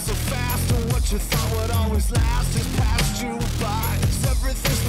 so fast, and what you thought would always last has passed you by. Everything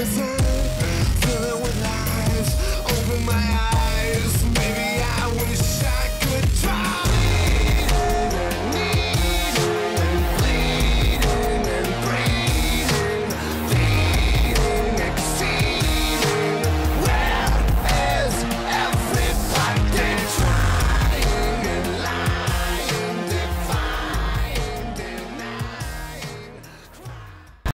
desire